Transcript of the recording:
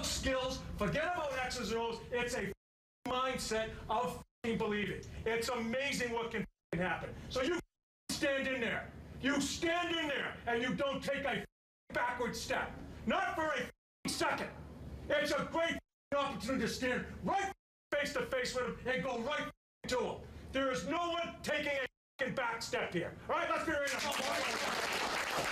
about skills, forget about X's and O's. It's a mindset of believing. It's amazing what can happen. So you stand in there. You stand in there and you don't take a backward step. Not for a second. It's a great opportunity to stand right face to face with him and go right to him. There is no one taking a back step here. All right, let's be ready.